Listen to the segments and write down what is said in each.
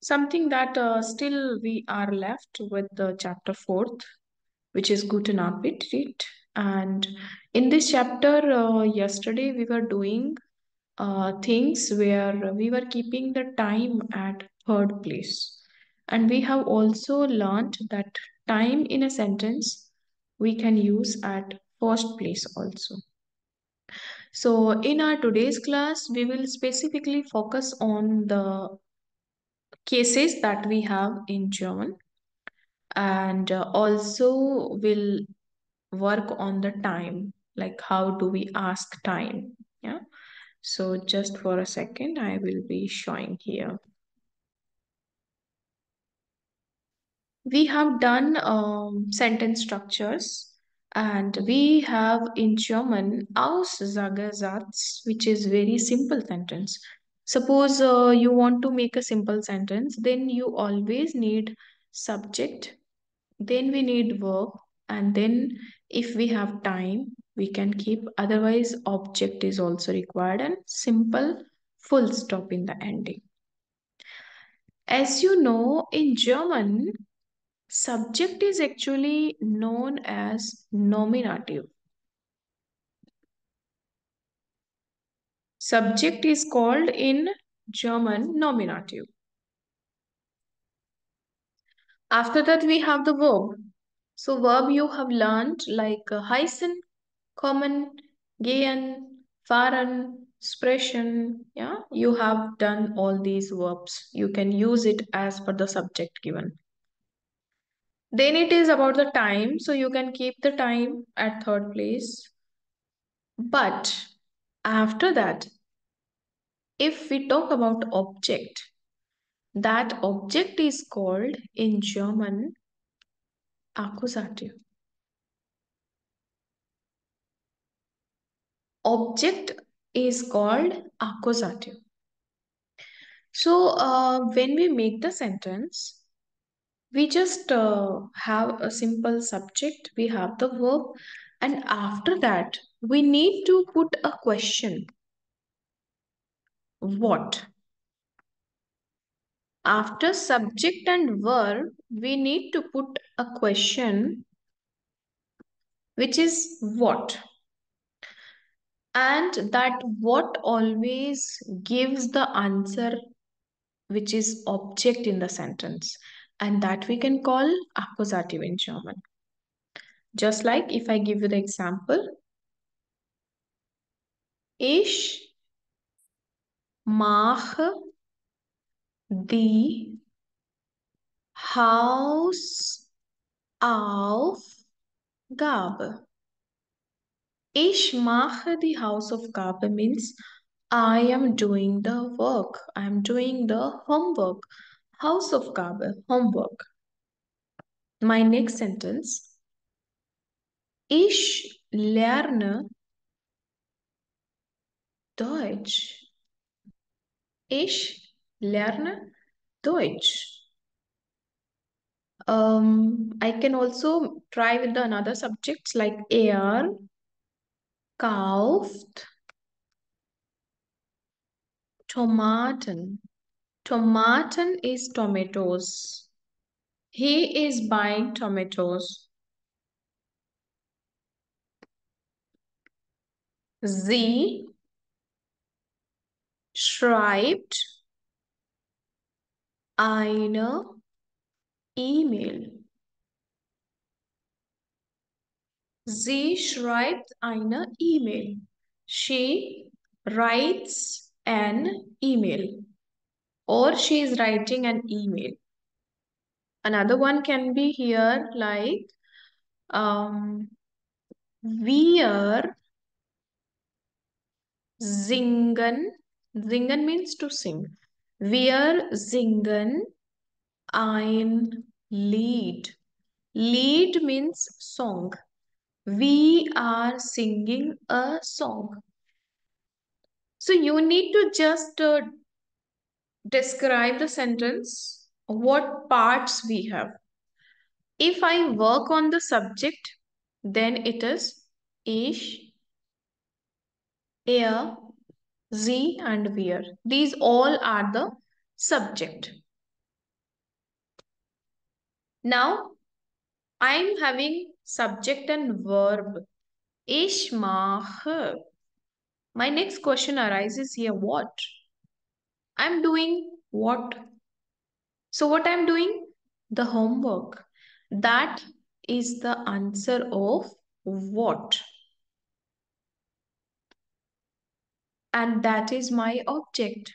something that uh, still we are left with the chapter fourth, which is Guten Appetit. And in this chapter, uh, yesterday we were doing uh, things where we were keeping the time at third place. And we have also learned that time in a sentence we can use at first place also. So, in our today's class, we will specifically focus on the cases that we have in German. And uh, also will work on the time like how do we ask time yeah? So just for a second i will be showing here. We have done um, sentence structures and we have in german aussagensatz which is very simple sentence suppose uh, you want to make a simple sentence then you always need subject then we need verb and then if we have time we can keep. Otherwise object is also required and simple full stop in the ending. As you know in german subject is actually known as nominative subject is called in german nominative after that we have the verb so verb you have learned like heißen kommen, gehen, fahren, sprechen. Yeah, you have done all these verbs. You can use it as per the subject given. Then it is about the time, so you can keep the time at third place. But after that, if we talk about object, that object is called in German Akkusativ. Object is called accusative. So uh, when we make the sentence, we just uh, have a simple subject, we have the verb, and after that, we need to put a question. What? After subject and verb, we need to put a question, which is what? And that what always gives the answer which is object in the sentence and that we can call accusative in German. Just like if I give you the example, Ich mache die Hausaufgabe. Ich mache die Hausaufgabe means I am doing the work. I am doing the homework. Hausaufgabe, homework. My next sentence. Ich lerne Deutsch. Ich lerne Deutsch. Um, I can also try with the another subjects like er kauft Tomaten. Tomaten is tomatoes. He is buying tomatoes. Sie schreibt eine E-Mail. Sie schreibt eine E-Mail. She writes an email or she is writing an email. Another one can be here like um, wir singen. Singen means to sing. Wir singen ein Lied. Lied means song. We are singing a song. So you need to just uh, describe the sentence, what parts we have. If I work on the subject, then it is ich, er, sie and wir. These all are the subject. Now, I'm having subject and verb. Ich mache. My next question arises here what? I'm doing what? So, what I'm doing? The homework. That is the answer of what? And that is my object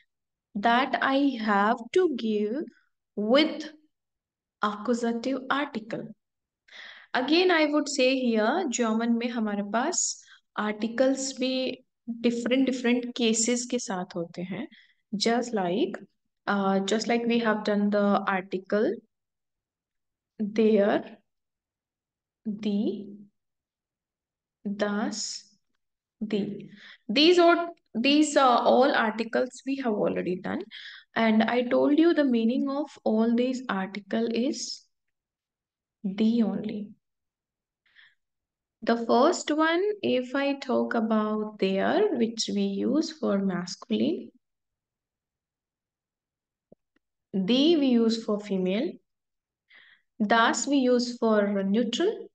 that I have to give with accusative article. Again, I would say here, German में हमारे पास articles भी different different cases के साथ होते हैं. Just like, uh, just like we have done the article there, the, thus, the. These are these are all articles we have already done, and I told you the meaning of all these article is the only. The first one, if I talk about there, which we use for masculine, the we use for female, das we use for neutral,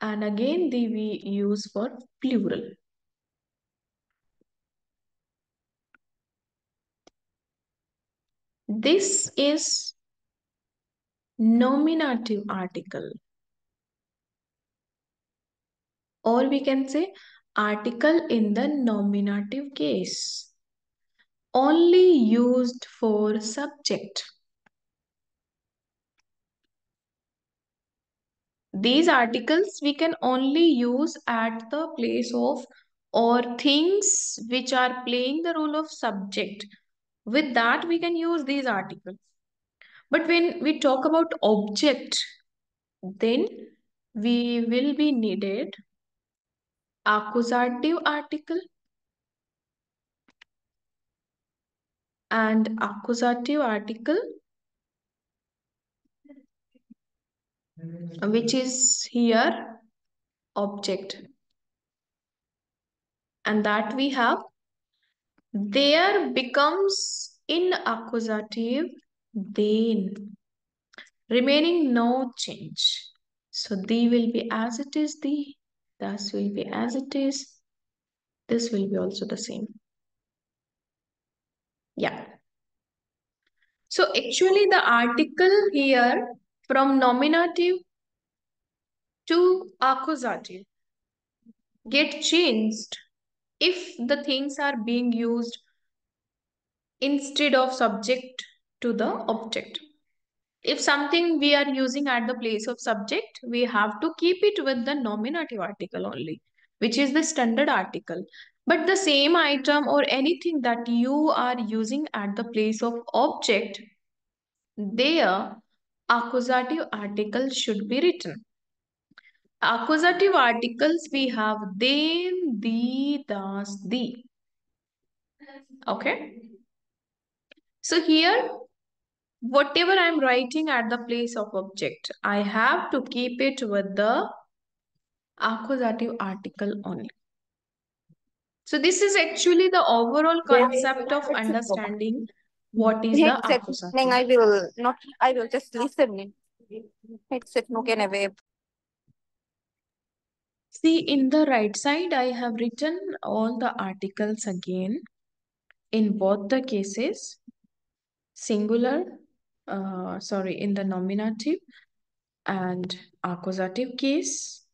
and again the we use for plural. This is nominative article. Or we can say article in the nominative case. Only used for subject. These articles we can only use at the place of or things which are playing the role of subject. With that, we can use these articles. But when we talk about object, then we will be needed accusative article and accusative article which is here object and that we have there becomes in accusative then. Remaining no change. So the will be as it is the thus will be as it is. This will be also the same. Yeah. So actually the article here from nominative to accusative get changed if the things are being used instead of subject to the object. If something we are using at the place of subject, we have to keep it with the nominative article only, which is the standard article. But the same item or anything that you are using at the place of object, there accusative article should be written. Accusative articles we have them, the, das, the. Okay. So here, whatever I'm writing at the place of object, I have to keep it with the accusative article only. So this is actually the overall concept of understanding what is the accusative. I will not, I will just listen. Headset no can have See, in the right side, I have written all the articles again in both the cases, singular, uh, sorry, in the nominative and accusative case,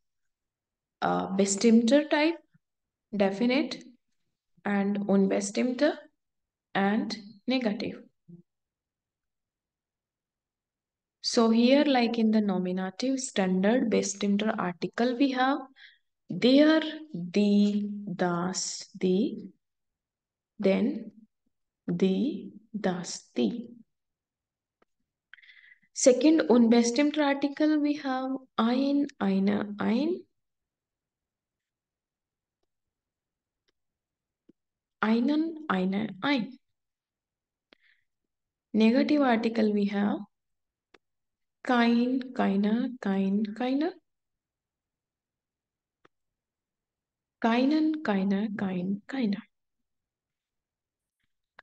uh, bestimmter type, definite, and unbestimmter, and negative. So here, like in the nominative standard bestimmter article, we have there, the, das, the, then the, das, the. Second unbestimmter article, we have ein, eine, ein, einen, eine, ein. Negative article, we have kein, keiner, kein, keiner. Keinen, keiner, kein, keiner.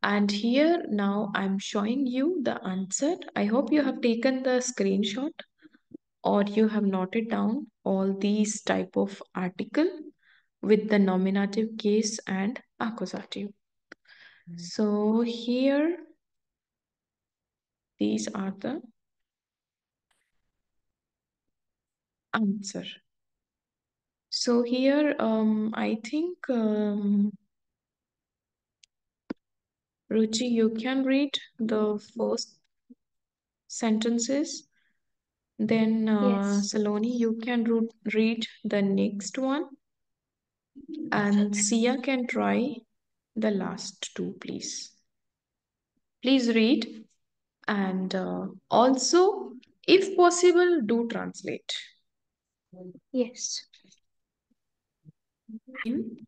And here now I'm showing you the answer. I hope you have taken the screenshot or you have noted down all these type of article with the nominative case and accusative. Hmm. So here, these are the answer. So here, um, I think, um, Ruchi, you can read the first sentences. Then, uh, Yes. Saloni, you can read the next one. And Sia can try the last two, please. Please read. And uh, also, if possible, do translate. Yes. Hm?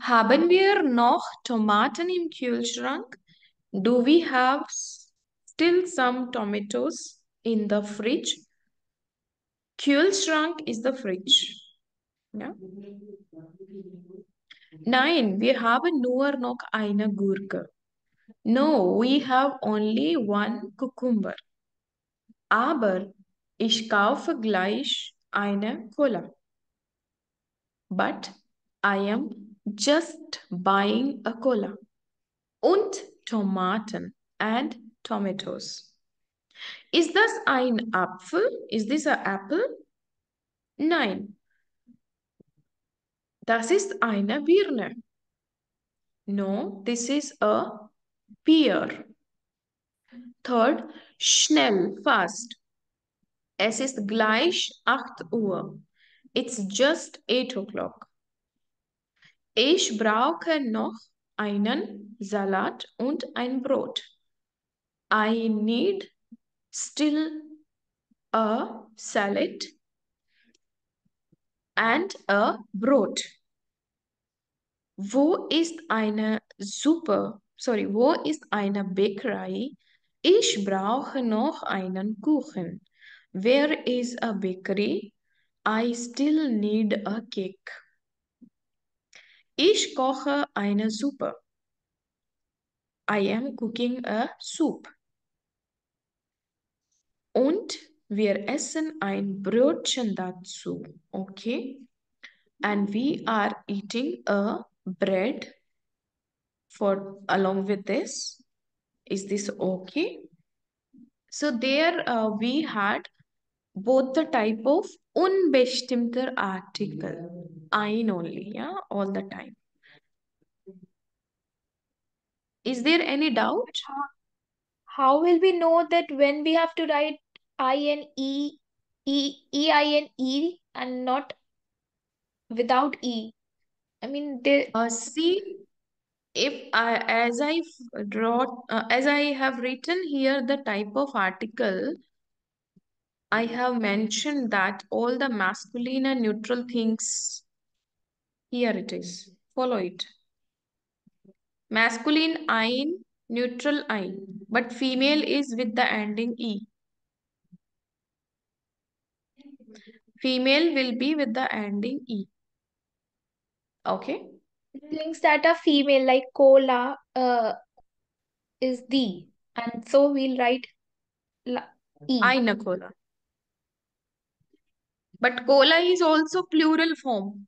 Haben wir noch Tomaten im Kühlschrank? Do we have still some tomatoes in the fridge? Kühlschrank is the fridge. Ja? Nein, wir haben nur noch eine Gurke. No, we have only one cucumber. Aber ich kaufe gleich eine Cola. But I am just buying a cola. Und Tomaten and tomatoes. Is das ein Apfel? Is this a apple? Nein. Das ist eine Birne. No, this is a pear. Third, schnell, fast. Es ist gleich 8 Uhr. It's just 8 o'clock. Ich brauche noch einen Salat und ein Brot. I need still a salad and a Brot. Wo ist eine Suppe? Sorry, wo ist eine Bäckerei? Ich brauche noch einen Kuchen. Where is a bakery? I still need a cake. Ich koche eine Suppe. I am cooking a soup. Und wir essen ein Brötchen dazu. Okay? And we are eating a bread for along with this. Is this okay? So there uh, we had both the type of unbestimmter article. Ein only, yeah, all the time. Is there any doubt? How will we know that when we have to write I N E E E I N E and not without E? I mean, they, Uh, see, if I, as I draw, uh, as I have written here the type of article, I have mentioned that all the masculine and neutral things, here it is, follow it. Masculine ein, neutral ein, but female is with the ending E. Female will be with the ending E. Okay? things that are female, like cola, uh, is the, and so we'll write la, E. Cola. But cola is also plural form.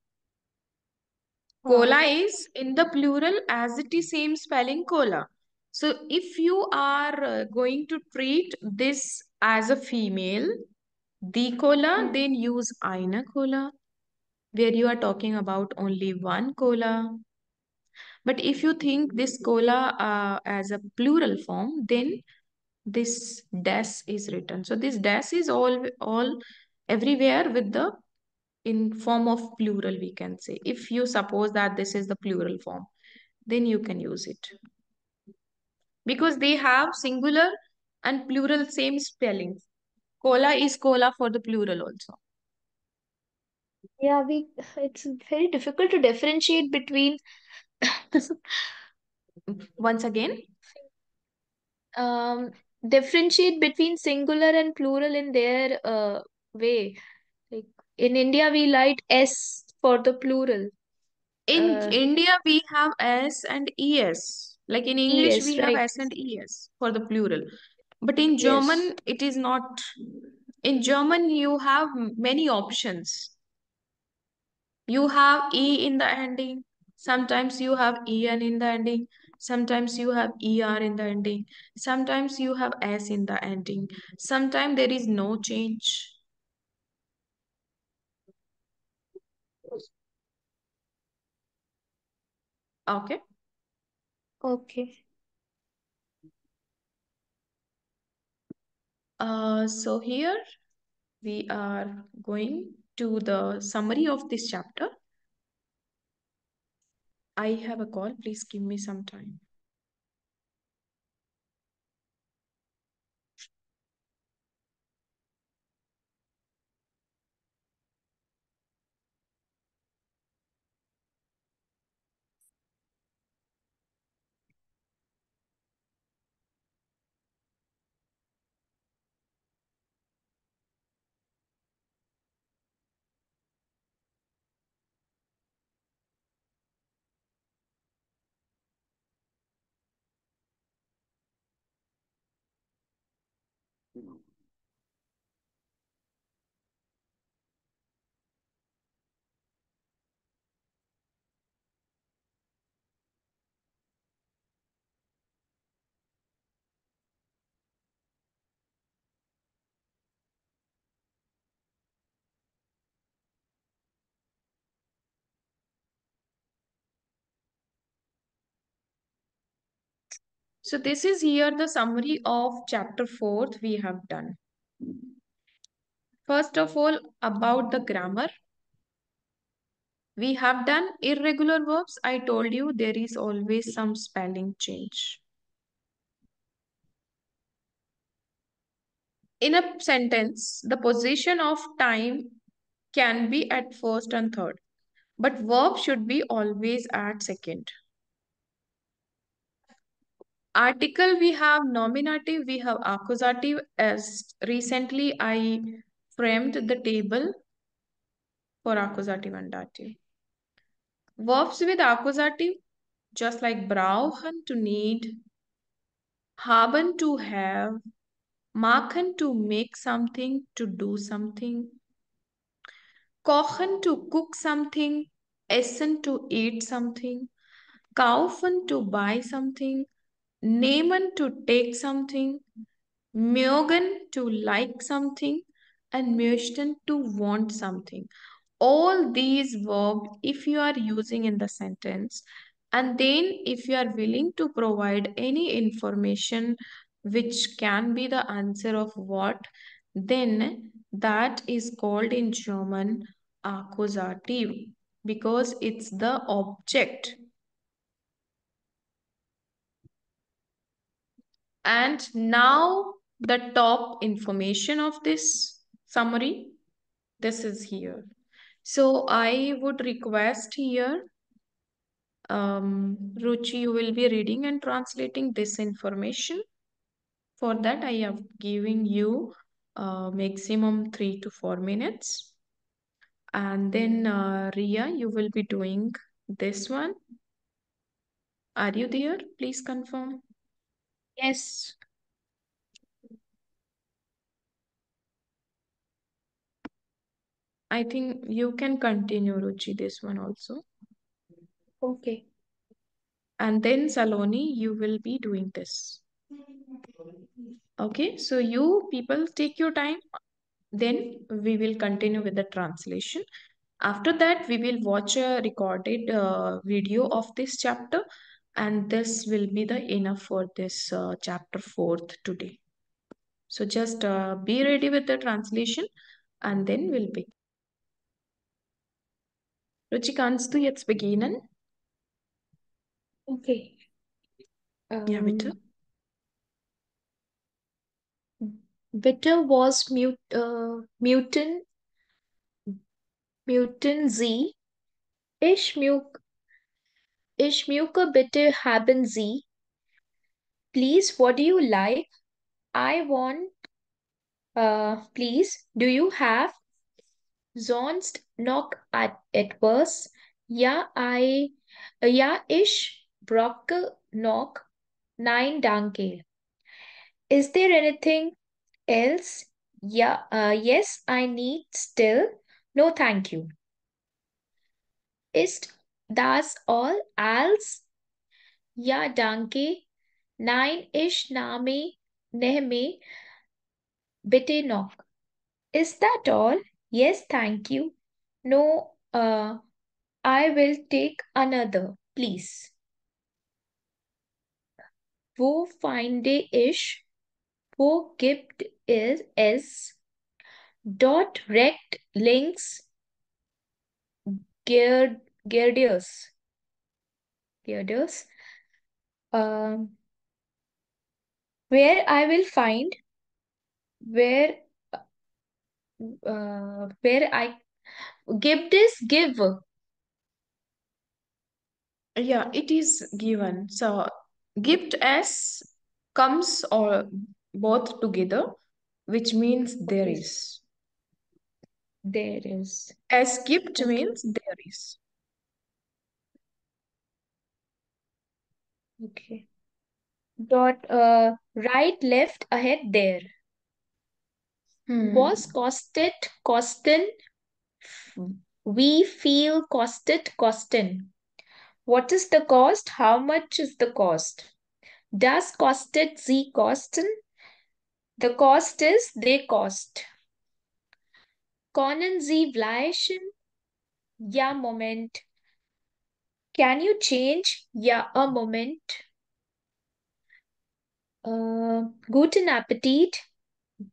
Cola is in the plural as it is same spelling cola. So if you are uh, going to treat this as a female, the cola, Hmm. then use eine cola, where you are talking about only one cola. But if you think this cola uh, as a plural form, then this das is written. So this das is all all everywhere with the in form of plural we can say. If you suppose that this is the plural form, then you can use it. Because they have singular and plural same spelling. Cola is cola for the plural also. Yeah, we, it's very difficult to differentiate between Once again, um differentiate between singular and plural in their uh way. Like in India, we write S for the plural. in Uh, India we have S and ES. Like in English ES, we have. S and ES for the plural. But in German, Yes. it is not. In German, you have many options. You have E in the ending. Sometimes you have EN in the ending. Sometimes you have ER in the ending. Sometimes you have S in the ending. Sometimes there is no change. Okay. Okay. Uh, so here we are going to the summary of this chapter. I have a call. Please give me some time. you know, So this is here the summary of chapter 4th we have done. First of all, about the grammar. We have done irregular verbs. I told you there is always some spelling change. In a sentence, the position of time can be at first and third, but verb should be always at second. Article, we have nominative, we have accusative. As recently I framed the table for accusative and dative. Verbs with accusative, just like brauchen to need, haben to have, machen to make something, to do something, kochen to cook something, essen to eat something, kaufen to buy something, nehmen to take something, mögen to like something, and möchten to want something. All these verbs, if you are using in the sentence, and then if you are willing to provide any information which can be the answer of what, then that is called in German accusative because it's the object. And now the top information of this summary, this is here. So I would request here, um, Ruchi, you will be reading and translating this information. For that, I am giving you uh, maximum three to four minutes. And then uh, Ria, you will be doing this one. Are you there? Please confirm. Yes. I think you can continue, Ruchi, this one also. Okay. And then Saloni, you will be doing this. Okay, so you people take your time. Then we will continue with the translation. After that, we will watch a recorded uh, video of this chapter, and this will be the enough for this uh, chapter fourth today. So just uh, be ready with the translation, and then we'll begin. Ruchi, kannst du jetzt beginnen? Okay. Ja, bitte. Um, Bitter was mut uh, mutant mutant Z. Ich ich muke bitte haben Sie. Please, what do you like? I want uh please, do you have sonst noch at etwas? Ja, I ja, ich brauche noch. Nein, danke. Is there anything else? Yeah, uh, yes, I need still. No, thank you. Ist das all? Als? Ja, danke. Nein, ich nehme, nehme bitte noch. Is that all? Yes, thank you. No, uh, I will take another, please. Wo finde ich? Wo gibt es? Dort rechts, links, Gerd, Gerdius. Gerdius. Um, where I will find where uh, where I give this give Yeah, it is given. So gift as comes or both together, which means there is. there is As gift means there is. Okay. Dot uh right left ahead there. Hmm. was costed kosten we feel costed kosten what is the cost? How much is the cost? Das kostet Z kosten the cost is they cost. Können sie bleichen ja moment can you change ja a moment? Uh, guten appetit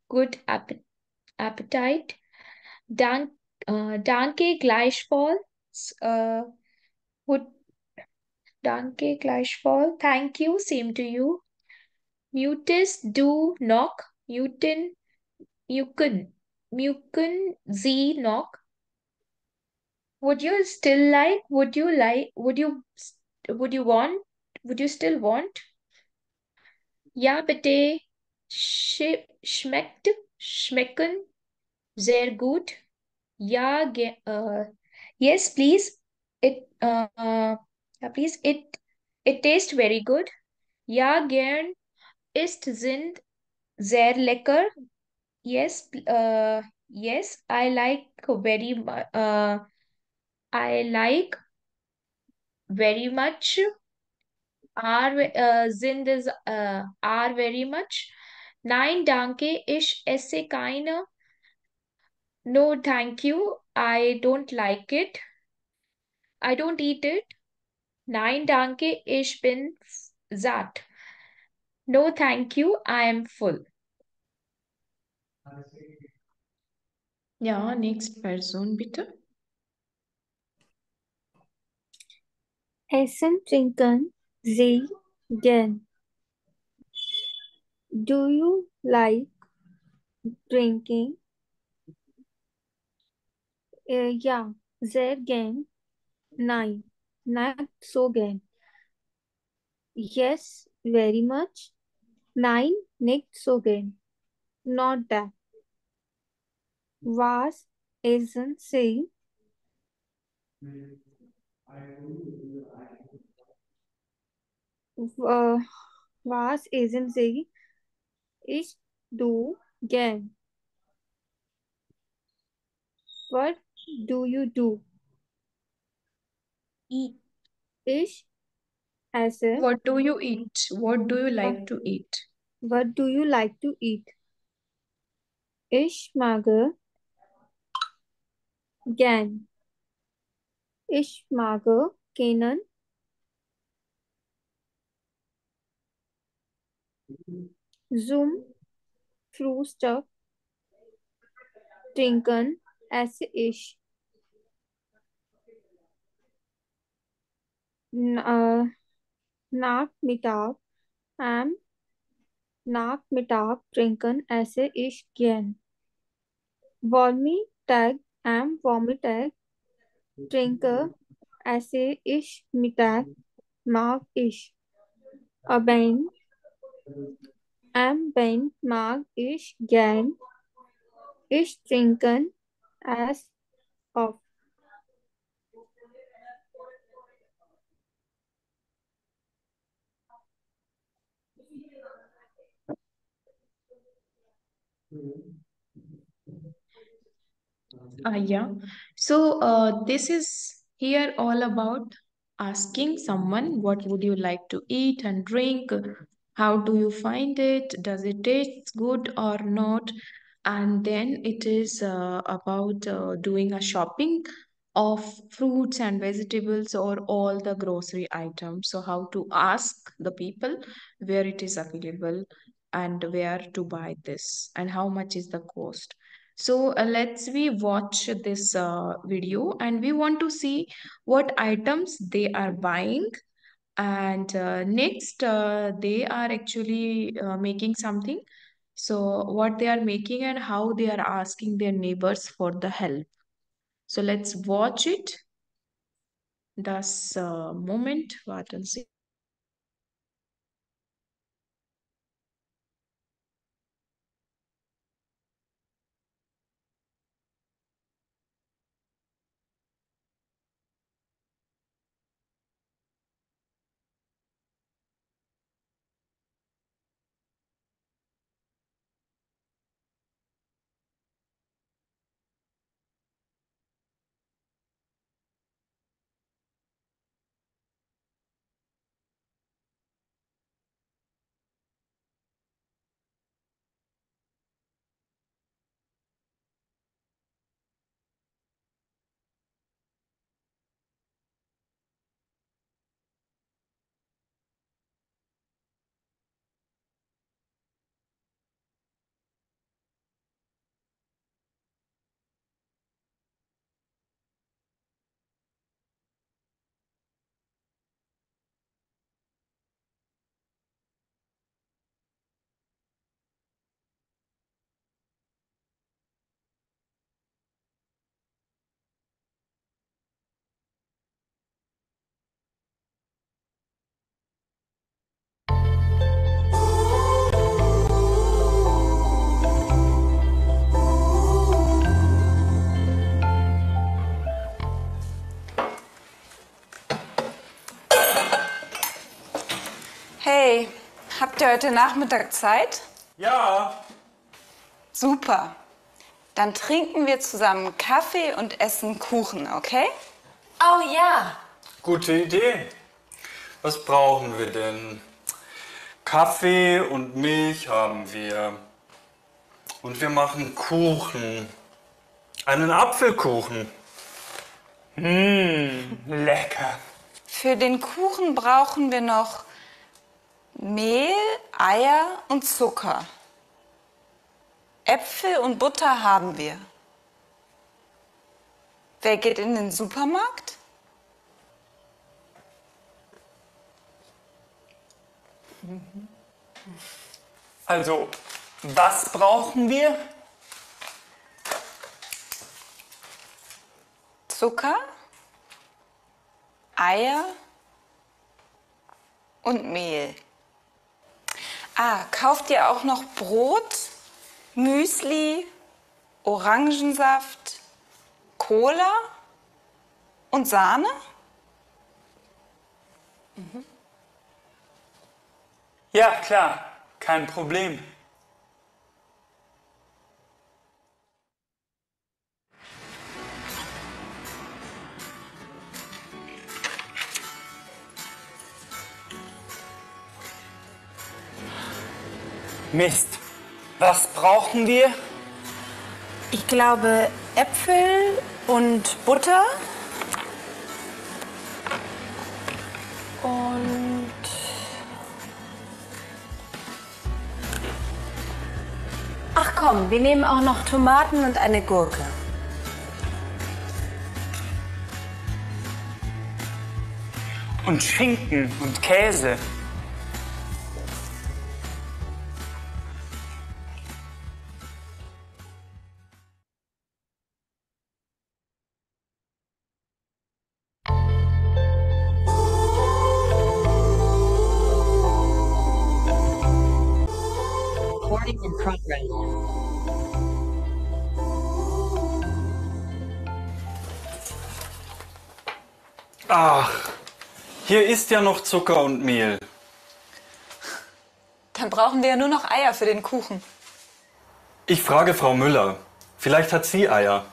good app appetite. Dank uh, danke gleichfalls uh, would danke gleichfalls. Thank you same to you. Mutis du noch muten muken muken sie noch would you still like would you like would you would you want would you still want? Ja bitte Sch schmeckt schmecken sehr gut. Ja uh, yes please. It uh, uh please. It it tastes very good. Ja gern. Ist sind sehr lecker. Yes uh yes I like very mu- uh I like very much. Are uh, sind is uh, are very much. Nein danke ich esse keine no thank you. I don't like it. I don't eat it. Nein danke ich bin satt no thank you. I am full. Ja, next person bitte. Essen trinken Sie gern? Do you like drinking? Äh, ja, sehr gern. Nein, not so gern. Yes, very much. Nein, nicht so gern. Not that. Was essen Sie? वास एजन इस do gain what do you do eat इस ऐसे what do you eat what do you like to eat what do you like to eat इस मागे gain इस मागे केनन kennen. Zum Frühstück trinken esse ich. N äh, Nachmittag am Nachmittag trinken esse ich gern. Vormittag am Vormittag trinke esse ich Mittag mag ich. Abend am Abend mag ich gern. Ich trinken es oft. Uh, yeah. So uh, this is here all about asking someone what would you like to eat and drink? How do you find it? Does it taste good or not? And then it is uh, about uh, doing a shopping of fruits and vegetables or all the grocery items. So how to ask the people where it is available and where to buy this and how much is the cost so uh, let's we watch this uh, video and we want to see what items they are buying and uh, next uh, they are actually uh, making something. So what they are making and how they are asking their neighbors for the help. So let's watch it. Das uh, moment. Warten Sie Hey, habt ihr heute Nachmittag Zeit? Ja, Super. Dann trinken wir zusammen Kaffee und essen Kuchen, okay? Oh ja. gute Idee. Was brauchen wir denn? Kaffee und Milch haben wir. Und wir machen Kuchen. Einen Apfelkuchen. Mmm, lecker. Für den Kuchen brauchen wir noch Mehl, Eier und Zucker. Äpfel und Butter haben wir. Wer geht in den Supermarkt? Also, was brauchen wir? Zucker, Eier und Mehl. Ah, kauft ihr auch noch Brot, Müsli, Orangensaft, Cola und Sahne? Ja, klar, kein Problem. Mist. Was brauchen wir? Ich glaube Äpfel und Butter. Und Ach komm, wir nehmen auch noch Tomaten und eine Gurke. Und Schinken und Käse. Ist ja noch Zucker und Mehl. Dann brauchen wir ja nur noch Eier für den Kuchen. Ich frage Frau Müller. Vielleicht hat sie Eier.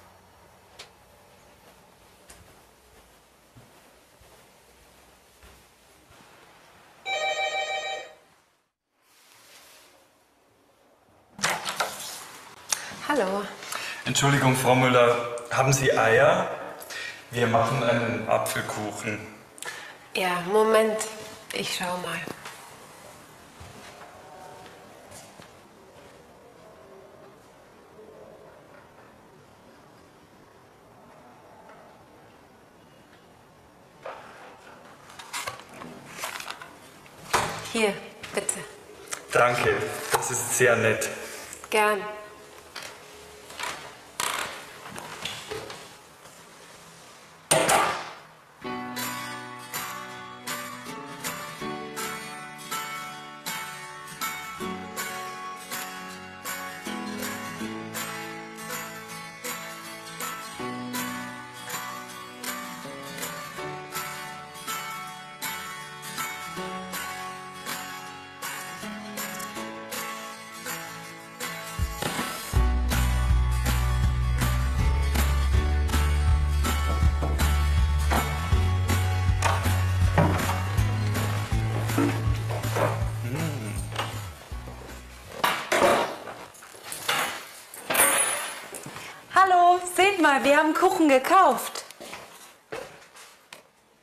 Hallo. Entschuldigung, Frau Müller, haben Sie Eier? Wir machen einen Apfelkuchen. Ja, Moment. Ich schau mal. Hier, bitte. Danke, das ist sehr nett. Gern. Wir haben Kuchen gekauft.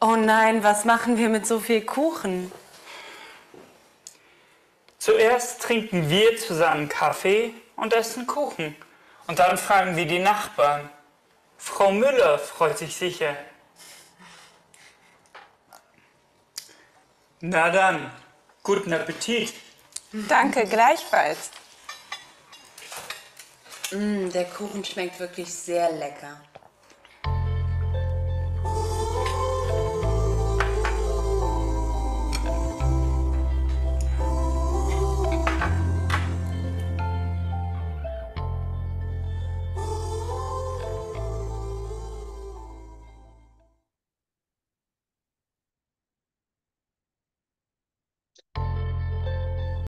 Oh nein, was machen wir mit so viel Kuchen? Zuerst trinken wir zusammen Kaffee und essen Kuchen. Und dann fragen wir die Nachbarn. Frau Müller freut sich sicher. Na dann, guten Appetit. Danke, gleichfalls. Mm, der Kuchen schmeckt wirklich sehr lecker.